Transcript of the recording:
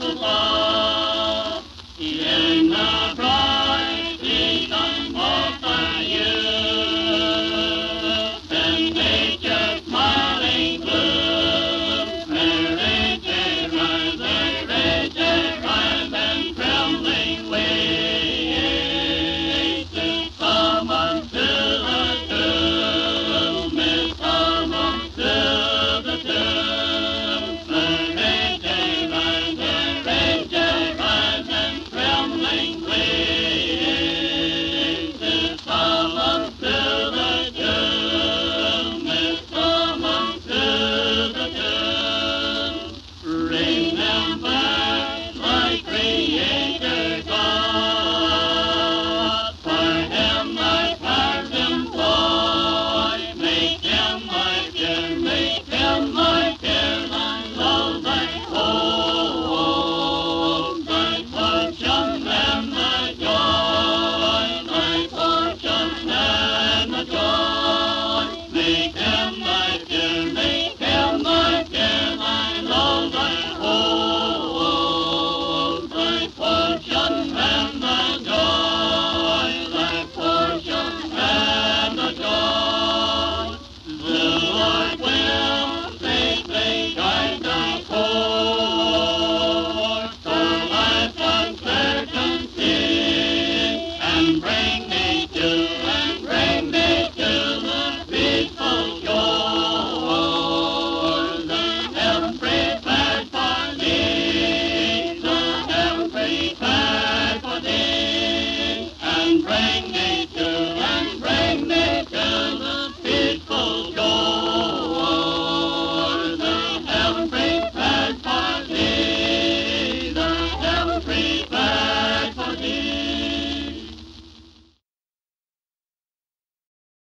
little